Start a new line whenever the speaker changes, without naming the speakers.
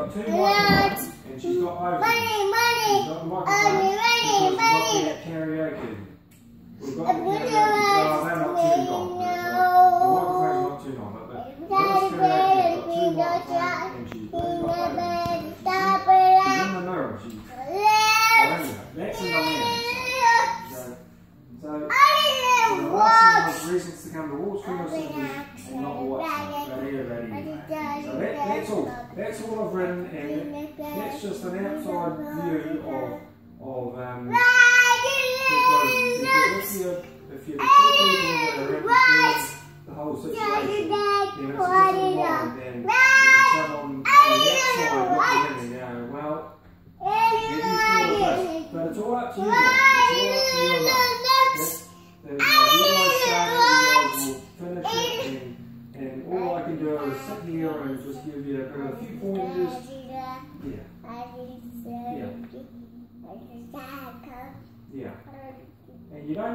got two microphones, and she's got of them.
Money,
She's
money.
got
Money,
because we've got
money,
the karaoke. We've got the karaoke. Oh, they're not too long. The, uh, the microphone's not too long, but the first karaoke's got two microphones, and she's got both of them.
Stop
She's in the mirror. She's, anyway, that's mirror. So, so, so the last thing was reasons to come to Walls Funeral and not watch them. But anyway, anyway. So that, that's all. That's all I've written, and that's just an outside view of of um, because, because if you if two people that are the whole situation, then it's a different line than, can do is sit here and just give you a, a few pointers. Yeah. Yeah, yeah. And you don't